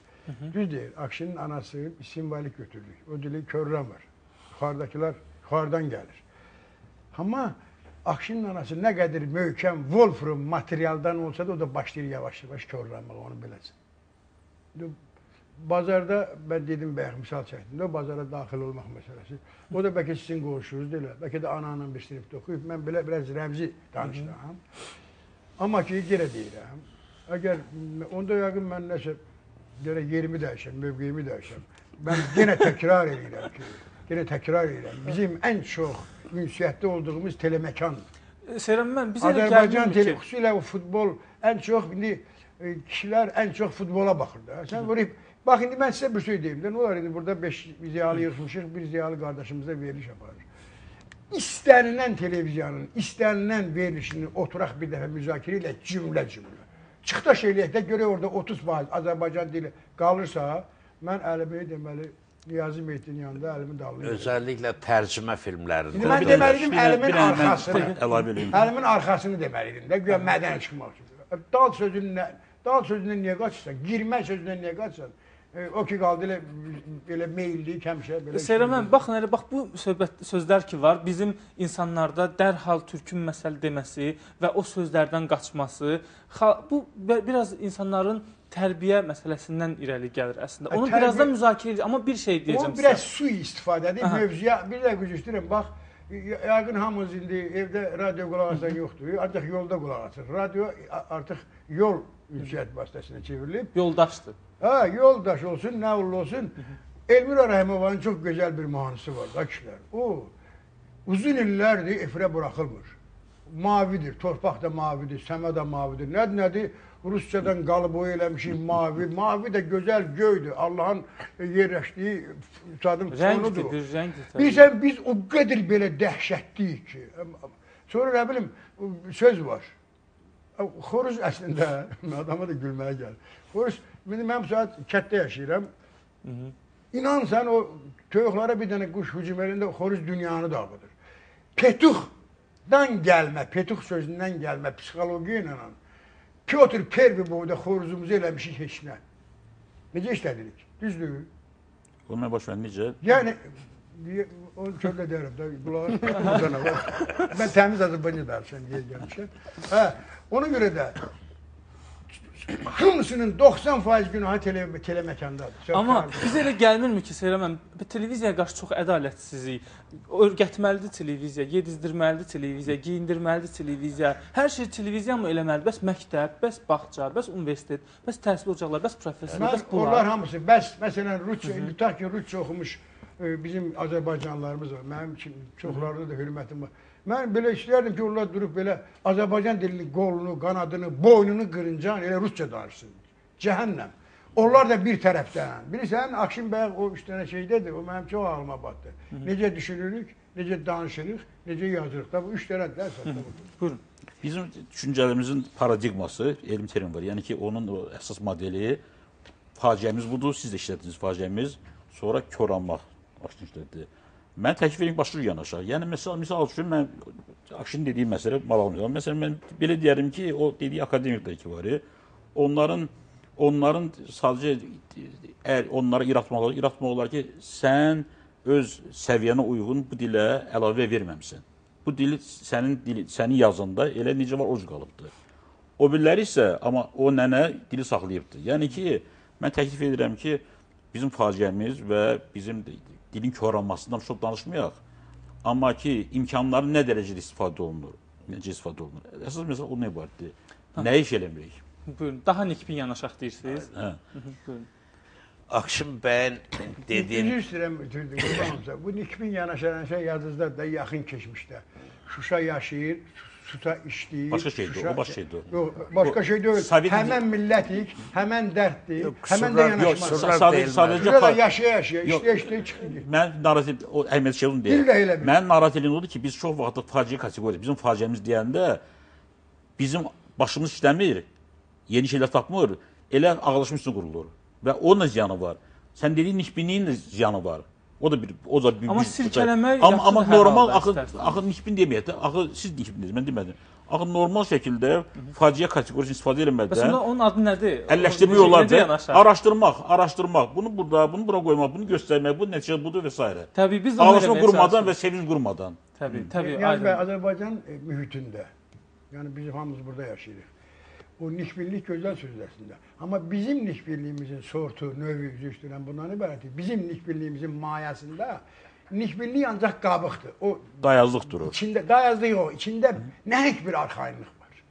Düz deyil. Akşinin anası simvolik götürdük. O dili körləmir. Yuxarıdakılar yuxarıdan gəlir. Amma Akşinin anası nə qədər möhkəm Wolfram materialdan olsa da o da başlayır yavaş-yavaş körlənməyə onu. İndi Bazarda mən dedim bayaq misal çəkdim də bazara daxil olmaq məsələsi. O da bəlkə sizin qonşunuz deyil, bəlkə də ananın bir sinifdə oxuyub. Mən belə biraz rəmzi danışdım. Amma ki yenə deyirəm, əgər onda yəqin mən nəsə yenə yerimi dəyişəm, mövqeyimi dəyişəm. Mən yenə təkrar edirəm ki, yenə təkrar edirəm. Bizim ən çox ünsiyyətdə olduğumuz telemekandır. E, Seyran müəllim, bizə Azərbaycan tele, xüsusilə o futbol ən çox indi e, kişilər ən çox futbola baxır da. Sən vurub bax indi mən sizə bir şey deyim də. Nə olar indi burada 5 ziyalı yığmışıq, bir ziyalı qardaşımıza veriliş aparır. İstənilən televiziyanın, istənilən verilişini oturaq bir dəfə müzakirə ilə cümlə-cümlə. Çıxdaş eləyək də görək orada 30% Azərbaycan dili qalırsa, mən əlimi deməli Niyazi Mehdinin yanında əlimi dallayıram. Özəlliklə tərcümə filmlərində. İndi mən deməliydim əlimin arxasını. Əlavə eləyim. Əlimin arxasını deməliydim də, güya mədəni çıxmaq üçün. Dal sözündən, dal sözündən niyə qaçırsan? Girmə sözündən niyə qaçırsan? E, o ki qaldı elə belə meyillik həmişə belə. Seyran müəllim, baxın elə bax bu söhbət sözlər ki var, bizim insanlarda dərhal türkün məsəl deməsi və o sözlərdən qaçması, bu bi- biraz insanların tərbiyə məsələsindən irəli gəlir əslində. Onu tərbiyə- biraz da müzakirə edir, amma bir şey deyəcəm O biraz sizə. su istifadədir Aha. mövzuya. Bir də gücüşdürüm, bax yəqin hamımız indi evdə radio qulaq asan yoxdur. Ancaq yolda qulaq asır. Radio artıq yol ünsiyyət vasitəsinə çevrilib. Yoldaşdır. Ha, yoldaş olsun, nə olur olsun. Elmira Rəhimovanın çox gözəl bir mahnısı var da kişilər. O uzun illərdir efirə buraxılmır. Mavidir, torpaq da mavidir, səma da mavidir. Nədir, nədir? Rusçadan qalıb o eləmişik mavi. Mavi də gözəl göydür. Allahın yerləşdiyi zadın fonudur. Bilirsən biz o qədər belə dəhşətliyik ki. Sonra nə bilim söz var. Xoruz əslində adama da gülməyə gəlir. Xoruz indi mən bu saat kətdə yaşayıram. İnan sən o toyuqlara bir dənə quş hücum eləyəndə xoruz dünyanı dağıdır. Petuxdan gəlmə, petuq sözündən gəlmə psixologiya ilə Piotr Pervi boyda xoruzumuzu eləmişik heç nə. Necə işlədirik? Düzdür? O mən baş verən necə? Yəni onu çöldə deyirəm də qulağa. mən təmiz Azərbaycan danışıram yer gəlmişəm. Hə, ona görə də hamısının 90% günahı tele telemekandadır. Söz Amma bizə elə gəlmirmi ki, bu televiziyaya qarşı çox ədalətsizlik, örgətməlidir televiziya, yedizdirməlidir televiziya, geyindirməlidir televiziya. Hər şey televiziya mı eləməli? Bəs məktəb, bəs bağça, bəs universitet, bəs təhsil ocaqları, bəs professor, bəs onlar bunlar. hamısı bəs məsələn Rusça, tutaq ki, Rusça oxumuş e, bizim Azərbaycanlılarımız var. Mənim üçün çoxlarına da hörmətim var. Mən belə istəyərdim ki, onlar durub belə Azərbaycan dilini, qolunu, qanadını, boynunu qırınca elə Rusça danışsın. Cəhənnəm. Onlar da bir tərəfdən. Bilirsən, Akşin bəy o üç dənə şey dedi, o mənim çox ağlıma batdı. Necə düşünürük, necə danışırıq, necə yazırıq da bu üç dənə də əsasda budur. Buyurun. Bizim düşüncələrimizin paradigması, elm terim var. Yəni ki, onun o əsas modeli faciəmiz budur, siz də işlətdiniz faciəmiz, sonra koranmaq işlətdi. Mən təklif edim başqa yanaşaq. Yəni məsəl misal üçün mən Akşin dediyi məsələ maraqlıdır. Məsələn mən belə deyərəm ki, o dediyi akademiklər ki var, onların onların sadəcə əgər onlara iratmaq olar, iratmaq olar ki, sən öz səviyyənə uyğun bu dilə əlavə verməmisən. Bu dil sənin dili, sənin yazında elə necə var o cür qalıbdı. O biriləri isə amma o nənə dili saxlayıbdı. Yəni ki, mən təklif edirəm ki, bizim faciəmiz və bizim dilin korlanmasından çox danışmayaq. Amma ki, imkanların nə dərəcədə istifadə olunur, necə istifadə olunur. Əsas məsələ o nə ibarətdir? Nəyi iş eləmirik? Buyurun, daha nikbin yanaşaq deyirsiniz. Hə. Buyurun. Akşin bəyin dediyin Üzr istəyirəm bütün qurbanımıza. Bu nikbin yanaşan şey yadınızda da yaxın keçmişdə. Şuşa yaşayır, Şuşa işləyir. Başqa şeydir, Şuşa- o başqa şeydir. Yox, başqa şey deyil. Sovet- Həmən millətik, həmən dərddir, Yox, həmən də qüsurlar- Yox, sadəcə sadəcə yaşaya yaşaya, işləyə işləyə çıxdı. Mən narahat o Əhməd Şevun deyir. Dil də elə bil. Mən narahat edin odur ki, biz çox vaxt faciə kateqoriyası, bizim faciəmiz deyəndə bizim başımız işləmir, yeni şeylər tapmır, elə ağlaşma üstü qurulur və onun da ziyanı var. Sən dediyin nikbinliyin də ziyanı var. O da bir o da bir Amma bir- silkələmək amma, amma normal axı axı nikbin deməyək də, axı siz nikbindiniz, mən demədim. Axı normal şəkildə faciə kateqoriyasını istifadə Bəs etmədən onda onun adı nədir? əlləşdirmək olar da, araşdırmaq, araşdırmaq, bunu burada, bunu bura qoymaq, bunu göstərmək, bu nəticə budur və s. Təbii biz Ağlaşma qurmadan və sevinç qurmadan. Təbii, təbii, Yəni. Azərbaycan e, mühitində. Yəni biz hamımız burada yaşayırıq. O nikbinlik gözəl sözlərsində. Amma bizim nikbinliyimizin sortu, növü, istəyirəm bundan ibarətdir. Bizim nikbinliyimizin mayasında nikbinlik ancaq qabıqdır. O Dayazlıq durur. içində dayazlıq o, içində nəhəng bir arxayınlıq var.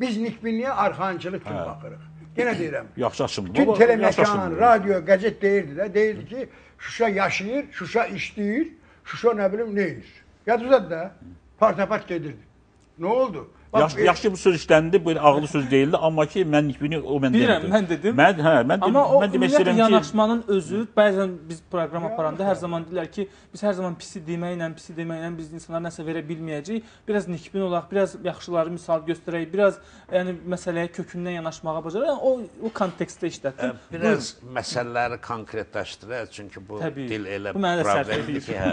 Biz nikbinliyə arxayınçılıq kimi baxırıq. Yenə deyirəm. Yaxşı açıldı. Bütün telemekan, radyo, qəzet deyirdi də, deyirdi ki, Şuşa yaşayır, Şuşa işləyir, Şuşa nə bilim nə edir. Yadınızdadır da, partapart gedirdi. Nə oldu? Bax, Yaxşı, yaxşı bu söz işləndi, bu ağlı söz deyildi, amma ki mən nikbini o mən Bilirəm, demirdim. mən dedim. Mən hə, mən Amma o mən demək istəyirəm ki, yanaşmanın özü bəzən biz proqram aparanda hər zaman deyirlər ki, biz hər zaman pisi deməklə, pisi deməklə biz insanlara nəsə verə bilməyəcəyik. Biraz nikbin olaq, biraz yaxşıları misal göstərək, biraz yəni məsələyə kökündən yanaşmağa bacaraq. Yəni, o o kontekstdə işlətdim. Biraz məsələləri konkretləşdirək, çünki bu Təbii. dil elə problemdir ki, hə,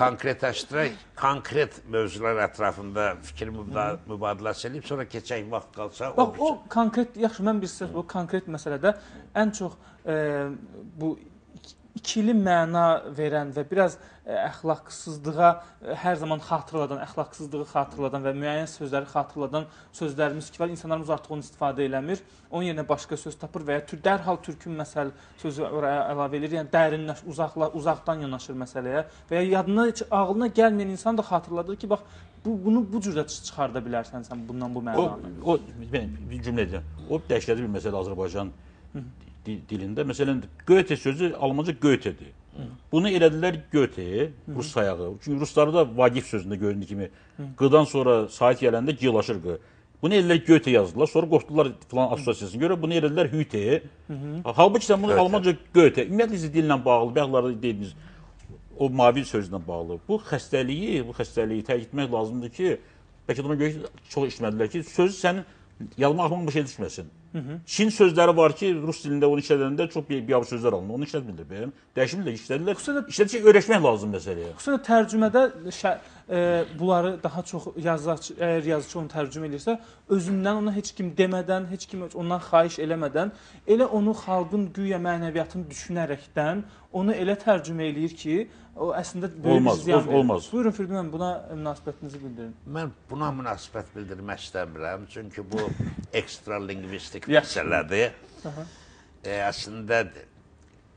konkretləşdirək, konkret mövzular ətrafında fikir müba- mübadiləsi edib, sonra keçək vaxt qalsa Bax o, o konkret yaxşı mən bir söz bu konkret məsələdə ən çox e, bu ik- ikili məna verən və biraz e, əxlaqsızlığa e, hər zaman xatırladan, əxlaqsızlığı xatırladan və müəyyən sözləri xatırladan sözlərimiz ki, var insanlarımız artıq onu istifadə eləmir. Onun yerinə başqa söz tapır və ya tür, dərhal türkün məsəl sözü oraya əlavə edir. Yəni dərinləş, uzaqla, uzaqdan yanaşır məsələyə və ya yadına heç ağlına gəlməyən insan da xatırladır ki, bax bu bunu bu cürə çıx- çıxarda bilərsən sən bundan bu o mənanı. o mən bir cümlə deyirəm. O dəhşətli bir məsələ Azərbaycan di- dilində. Məsələn, Goethe sözü Almanca Goethedir. Bunu elədilər Goethe, rus sayağı. Çünki ruslarda Vagif sözündə göründüyü kimi qıdan sonra saat gələndə gilaşır qı. Bunu elədilər Goethe yazdılar. Sonra qoşdular filan assosiasiyasına görə bunu elədilər Hüte. Halbuki sən bunu. Almanca Goethe. Ümumiyyətlə dillə bağlı, bəxtlarda dediniz o mavi sözlə bağlı. Bu xəstəliyi, bu xəstəliyi tərk etmək lazımdır ki, bəlkə də ona görə çox işlədilər ki, söz sənin yadıma axmaq şey düşməsin. Çin sözləri var ki, rus dilində onu işlədəndə çox bir biabır sözlər alınır. Onu işlətmirlər bəyəm. Dəyişmirlər, işlədilər. Xüsusən- İşlədikcə öyrəşmək lazım məsələyə. Xüsusən tərcümədə şə, e, bunları daha çox yazıcı, əgər yazıcı onu tərcümə edirsə, özündən ona heç kim demədən, heç kim ondan xahiş eləmədən, elə onu xalqın güya mənəviyyatını düşünərəkdən onu elə tərcümə eləyir ki, o əslində böyük Olmaz, bir ziyan verir. olmaz. Buyurun Firdun müəllim, buna münasibətinizi bildirin. Mən buna münasibət bildirmək istəmirəm, çünki bu ekstra lingvistik məsələdir. E, əslində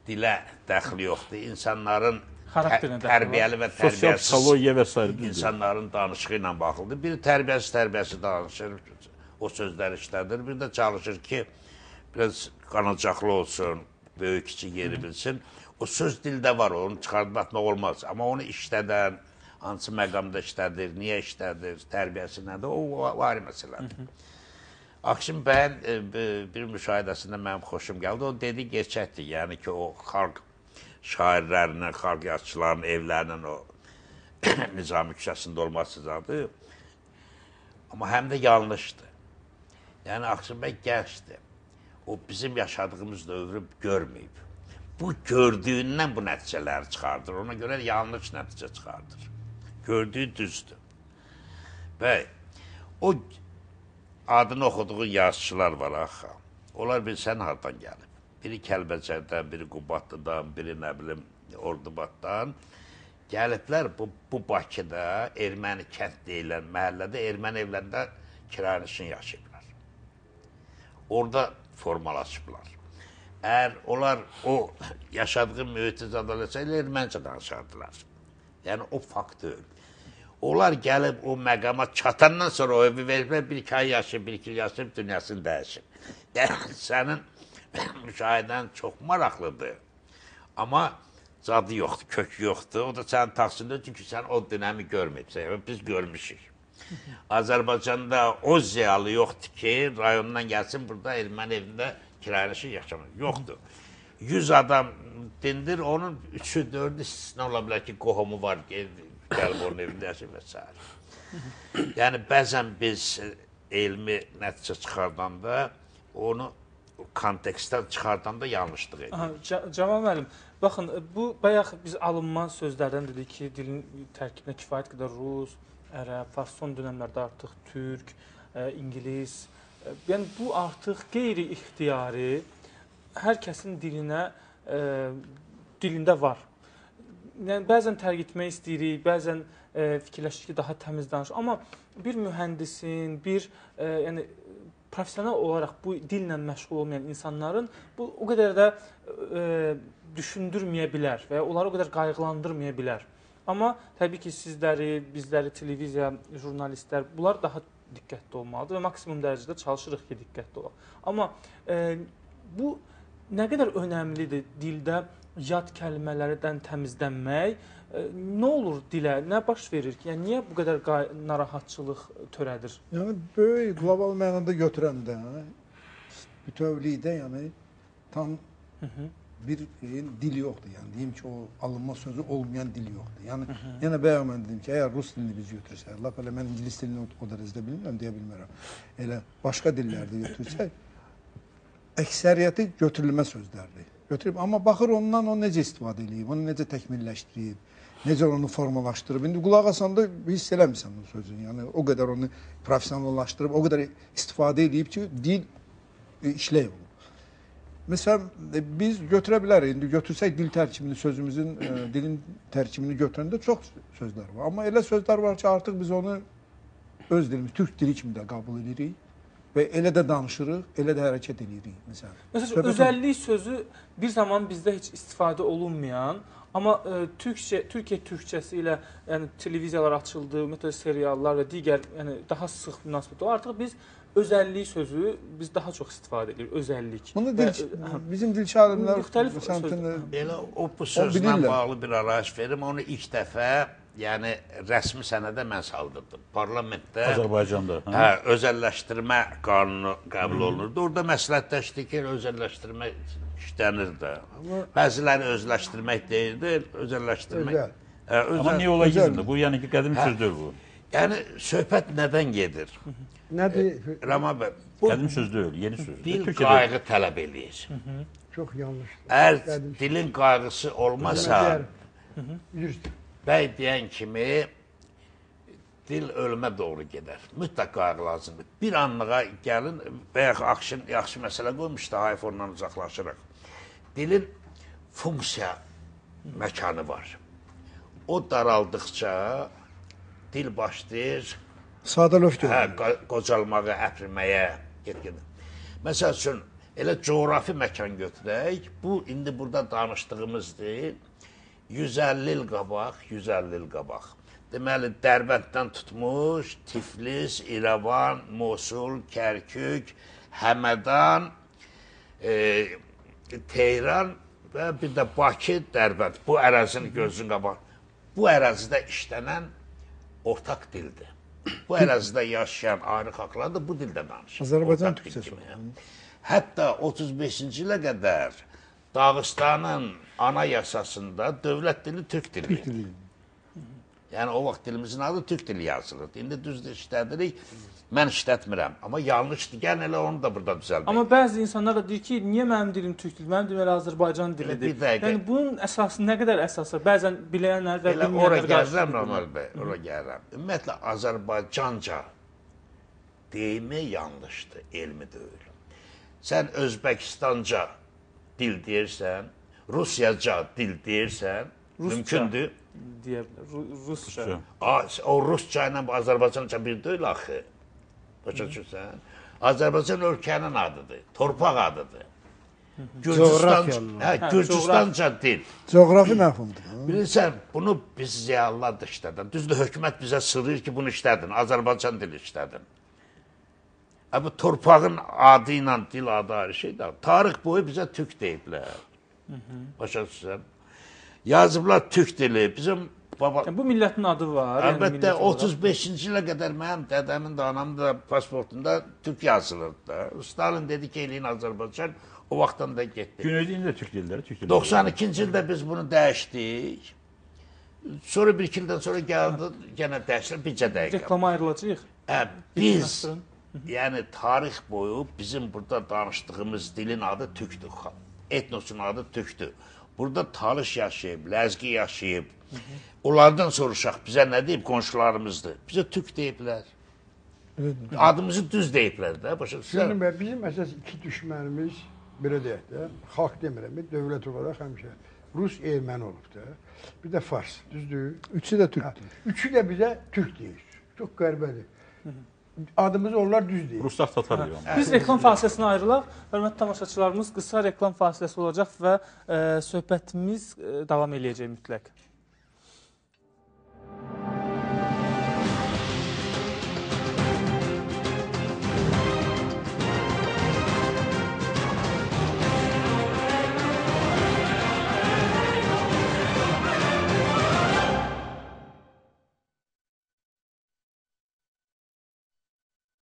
dilə dəxli yoxdur. İnsanların Xarakterinə dəxli var. tərbiyəli və Sosial tərbiyəsiz psixologiya və s. insanların danışığı ilə bağlıdır. Biri tərbiyəsiz tərbiyəsi danışır, o sözləri işlədir. Bir də çalışır ki, biraz qanacaqlı olsun, böyük kiçik yeri bilsin. O söz dildə var, onu çıxardıb atmaq olmaz. Amma onu işlədən, hansı məqamda işlədir, niyə işlədir, tərbiyəsi nədir, o ayrı məsələdir. Akşin bəyin e, bir müşahidəsində mənim xoşum gəldi. O dedi gerçəkdir. Yəni ki, o xalq şairlərinin, xalq yazıçılarının evlərinin o Nizami küçəsində olması zadı. Amma həm də yanlışdır. Yəni Akşin bəy gəncdir. O bizim yaşadığımız dövrü görməyib. Bu gördüyündən bu nəticələri çıxardır. Ona görə yanlış nəticə çıxardır. Gördüyü düzdür. Və o adını oxuduğu yazıçılar var axı. onlar bilsən hardan gəlib. Biri Kəlbəcərdən, biri Qubadlıdan, biri nə bilim Ordubaddan gəliblər bu bu Bakıda erməni kənd deyilən məhəllədə erməni evlərində kirayəşin yaşayıblar. Orada formalaşıblar. Əgər onlar o yaşadığı mühiti zədələsəylər erməncə danışardılar. Yəni o fakt deyil. Onlar gəlib o məqama çatandan sonra o evi veriblər, bir iki ay yaşayıb, bir iki il yaşayıb, dünyasını dəyişib. Yəni sənin müşahidən çox maraqlıdır. Amma zadı yoxdur, kök yoxdur. O da sənin təqsirində çünki sən o dönəmi görməyibsən. Biz görmüşük. Azərbaycanda o ziyalı yoxdur ki, rayondan gəlsin burada erməni evində kirayəşi yaşamaq. Yoxdur. 100 adam dindir, onun 3-ü, 4-ü istisna ola bilər ki, qohumu var, gəlib onun evində yaşayır və s. yəni bəzən biz elmi nəticə çıxardanda onu kontekstdən çıxardanda yanlışlıq edir. Aha, Camal müəllim, baxın bu bayaq biz alınma sözlərdən dedik ki, dilin tərkibinə kifayət qədər rus, ərəb, fars son dövrlərdə artıq türk, ə, ingilis. Ə, yəni bu artıq qeyri-ixtiyari hər kəsin dilinə ə, dilində var. Yəni bəzən tərk etmək istəyirik, bəzən ə, fikirləşirik ki, daha təmiz danış. Amma bir mühəndisin, bir ə, yəni professional olaraq bu dillə məşğul olmayan insanların bu o qədər də ə, düşündürməyə bilər və ya onları o qədər qayğılandırmaya bilər. Amma təbii ki, sizləri, bizləri, televiziya, jurnalistlər, bunlar daha diqqətli olmalıdır və maksimum dərəcədə çalışırıq ki, diqqətli olaq. Amma e, bu nə qədər önəmlidir dildə yad kəlmələrdən təmizlənmək? E, nə olur dilə? Nə baş verir ki? Yəni niyə bu qədər narahatçılıq törədir? Yəni böyük qlobal mənada götürəndə, bütövlükdə, yəni tam Hı -hı bir dil yoxdur. Yəni deyim ki, o alınma sözü olmayan dil yoxdur. Yəni Hı -hı. yenə bayaq mən dedim ki, əgər rus dilini biz götürsək, lap elə mən ingilis dilini o, o dərəcədə bilmirəm, deyə bilmərəm. Elə başqa dillərdə götürsək, əksəriyyəti götürülmə sözlərdir. Götürüb amma baxır ondan o necə istifadə edib, onu necə təkmilləşdirib, necə onu formalaşdırıb. İndi qulaq asanda hiss eləmirsən bu sözün. Yəni o qədər onu professionallaşdırıb, o qədər istifadə edib ki, dil e, işləyə olur. Məsələn, e, biz götürə bilərik. İndi götürsək dil tərkibini, sözümüzün ə, e, dilin tərkibini götürəndə çox sözlər var. Amma elə sözlər var ki, artıq biz onu öz dilimiz, türk dili kimi də qəbul edirik və elə də danışırıq, elə də hərəkət edirik məsələn. Məsələn, özəllik sözü bir zaman bizdə heç istifadə olunmayan, amma ə, e, türkçə, Türkiyə türkçəsi ilə yəni televiziyalar açıldı, ümumiyyətlə seriallar və digər yəni daha sıx münasibət var. Artıq biz özəllik sözü biz daha çox istifadə edirik, özəllik. Bunu dil, və, bizim dilçi alimlər müxtəlif səmtində elə o bu sözlə bağlı bir araş verim. Onu ilk dəfə, yəni rəsmi sənədə mən saldırdım. Parlamentdə Azərbaycanda. Hə, hə özəlləşdirmə qanunu qəbul olunurdu. Orada məsləhətləşdik ki, özəlləşdirmə işlənirdi. Bəziləri özləşdirmək deyildi, özəlləşdirmək. Özəl. Hə, özəl. Amma niyə ola gizlində? Bu yəni ki, qədim söz deyil bu. Yəni söhbət nədən gedir? Nədir? Rama bəy, bu Qədim söz deyil, yeni sözdür. dil qayğı tələb eləyir. Çox yanlışdır. Əgər dilin qayğısı olmasa, Düzdür. Bəy deyən kimi dil ölümə doğru gedər. Mütləq qayğı lazımdır. Bir anlığa gəlin, bayaq Akşin yaxşı məsələ qoymuşdu, iPhone-dan uzaqlaşırıq. Dilin funksiya məkanı var. O daraldıqca dil başlayır sadəlöv hə, qocalmağa, əpriməyə get-gedə. Məsəl üçün elə coğrafi məkan götürək. Bu indi burada danışdığımız deyil. 150 il qabaq, 150 il qabaq. Deməli Dərbənddən tutmuş Tiflis, İrəvan, Mosul, Kərkük, Həmədan, e, Tehran və bir də Bakı, Dərbənd. Bu ərazinin gözünün qabaq. Bu ərazidə işlənən ortaq dildir. Bu ərazidə yaşayan ayrı xalqlar da bu dildə danışır. Azərbaycan yəni. Hətta 35-ci ilə qədər Dağıstanın ana yasasında dövlət dili türk dili. Türk dili. Yəni o vaxt dilimizin adı türk dili yazılırdı. İndi düzdür işlədirik. Mən işlətmirəm, amma yanlışdır. Gəlin elə onu da burada düzəldək. Amma bəzi insanlar da deyir ki, niyə mənim dilim türk dili, mənim dilim elə Azərbaycan dilidir. bir dəqiqə. Yəni bunun əsası nə qədər əsası? Bəzən bilənlər və Elə ora bilməyənlər gəlirəm. Normal bəy, ora gəlirəm. Ümumiyyətlə Azərbaycanca deyimi yanlışdır, elmi deyil. sən Özbəkistanca dil deyirsən, Rusiyaca dil deyirsən, Rusca. mümkündür. deyə Rusca. O Rusca ilə Azərbaycanca bir deyil axı. Başa düşürsən? Azərbaycan ölkənin adıdır, torpaq adıdır. Gürcüstan, hə, Hə, Gürcüstanca dil. Coğrafi məfhumdur. Bilirsən, bunu biz ziyalılar da işlədin. Düzdür, hökumət bizə sırrır ki, bunu işlədin. Azərbaycan dili işlədin. Bu torpağın adı ilə dil adı ayrı şeydir. Tarix boyu bizə türk deyiblər. Başa düşürsən? Yazıblar türk dili. Bizim baba Yəni bu millətin adı var. yəni Əlbəttə olaraq. 35-ci ilə qədər mənim dədəmin də anamın da pasportunda türk yazılırdı da. Stalin dedi ki, eləyin Azərbaycan o vaxtdan da getdi. Güneydə də türk dilləri, türk dilləri. 92-ci ildə biz bunu dəyişdik. Sonra bir iki ildən sonra gəldi, yenə dəyişdi bircə dəqiqə. reklama ayrılacağıq. Hə, biz yəni tarix boyu bizim burada danışdığımız dilin adı türkdür. Etnosun adı türkdür. Burada talış yaşayıb, ləzgi yaşayıb. Onlardan soruşaq bizə nə deyib qonşularımızdır. Bizə türk deyiblər. Adımızı düz deyiblər də, başa düşürsən? ben- bizim əsas iki düşmənimiz belə deyək də, xalq demirəm, dövlət olaraq həmişə Rus erməni olub da. Bir də fars, düzdür? Üçü də Hə, türkdür. Üçü də bizə türk deyir. Çox qəribədir adımızı onlar düz deyir. Ruslar tatar deyir. Biz reklam fasiləsinə ayrılaq. Hörmətli tamaşaçılarımız, qısa reklam fasiləsi olacaq və e, söhbətimiz e, davam eləyəcək mütləq.